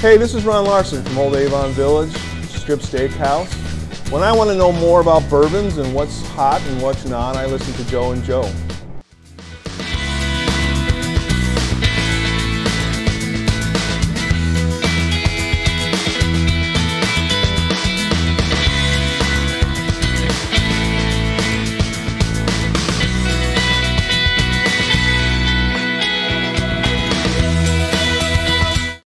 Hey, this is Ron Larson from Old Avon Village, Strip Steakhouse. When I want to know more about bourbons and what's hot and what's not, I listen to Joe and Joe.